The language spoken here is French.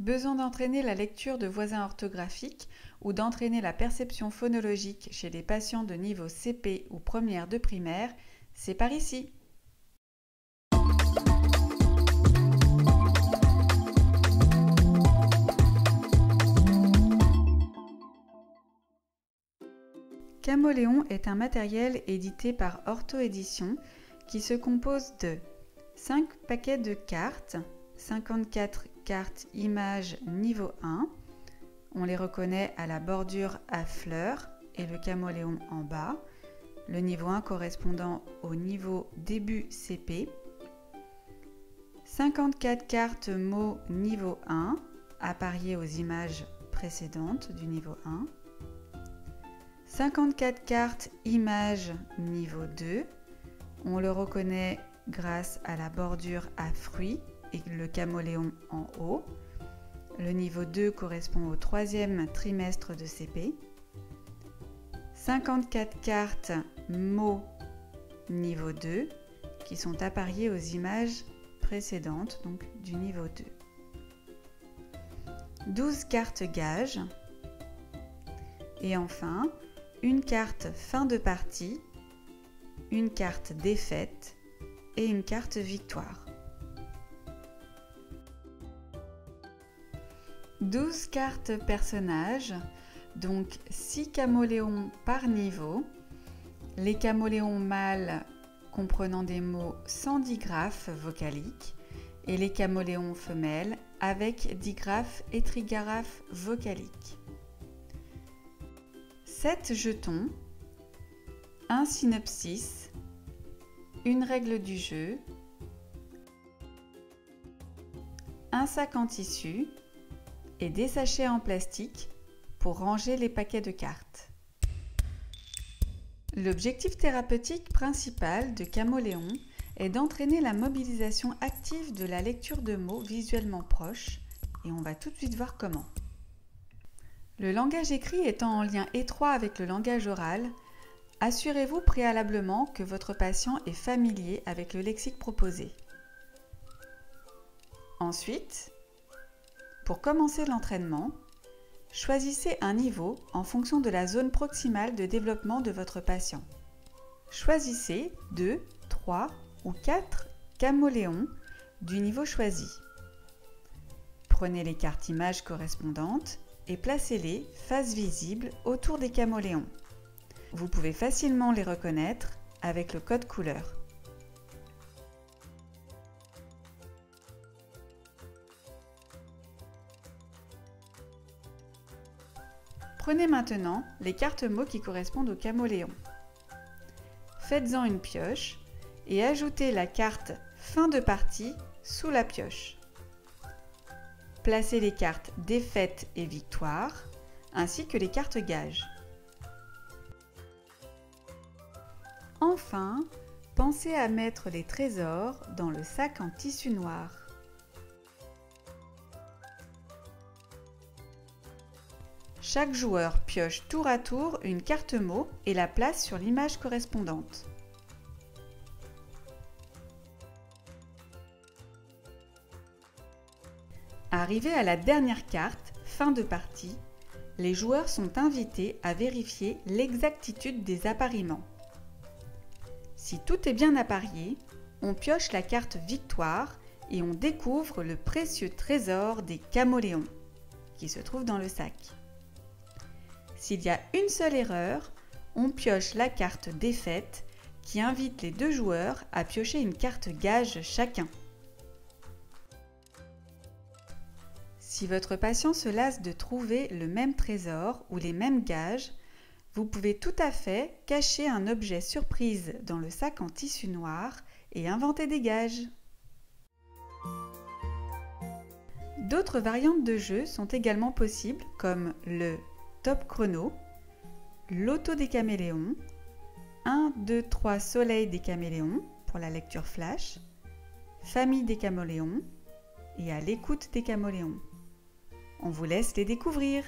Besoin d'entraîner la lecture de voisins orthographiques ou d'entraîner la perception phonologique chez les patients de niveau CP ou première de primaire C'est par ici. Camoléon est un matériel édité par Ortho Édition qui se compose de 5 paquets de cartes, 54 cartes images niveau 1. On les reconnaît à la bordure à fleurs et le camoléon en bas. Le niveau 1 correspondant au niveau début CP. 54 cartes mots niveau 1 appariées aux images précédentes du niveau 1. 54 cartes images niveau 2. On le reconnaît grâce à la bordure à fruits et le camoléon en haut. Le niveau 2 correspond au troisième trimestre de CP. 54 cartes mots niveau 2 qui sont appariées aux images précédentes, donc du niveau 2. 12 cartes gages. Et enfin, une carte fin de partie, une carte défaite et une carte victoire. 12 cartes personnages, donc 6 camoléons par niveau. Les camoléons mâles comprenant des mots sans digraphes vocaliques et les camoléons femelles avec digraphes et trigraphes vocaliques. 7 jetons, un synopsis, une règle du jeu, un sac en tissu et des sachets en plastique pour ranger les paquets de cartes. L'objectif thérapeutique principal de Camoléon est d'entraîner la mobilisation active de la lecture de mots visuellement proches et on va tout de suite voir comment. Le langage écrit étant en lien étroit avec le langage oral, assurez-vous préalablement que votre patient est familier avec le lexique proposé. Ensuite, pour commencer l'entraînement, choisissez un niveau en fonction de la zone proximale de développement de votre patient. Choisissez 2, 3 ou 4 camoléons du niveau choisi. Prenez les cartes images correspondantes et placez-les face visible autour des camoléons. Vous pouvez facilement les reconnaître avec le code couleur. Prenez maintenant les cartes mots qui correspondent aux camoléons. Faites-en une pioche et ajoutez la carte fin de partie sous la pioche. Placez les cartes défaite et victoire, ainsi que les cartes gages. Enfin, pensez à mettre les trésors dans le sac en tissu noir. Chaque joueur pioche tour à tour une carte mot et la place sur l'image correspondante. Arrivé à la dernière carte, fin de partie, les joueurs sont invités à vérifier l'exactitude des appariements. Si tout est bien apparié, on pioche la carte victoire et on découvre le précieux trésor des camoléons qui se trouve dans le sac. S'il y a une seule erreur, on pioche la carte défaite qui invite les deux joueurs à piocher une carte gage chacun. Si votre patient se lasse de trouver le même trésor ou les mêmes gages, vous pouvez tout à fait cacher un objet surprise dans le sac en tissu noir et inventer des gages. D'autres variantes de jeu sont également possibles comme le top chrono, l'auto des caméléons, 1, 2, 3 soleil des caméléons pour la lecture flash, famille des caméléons et à l'écoute des caméléons. On vous laisse les découvrir.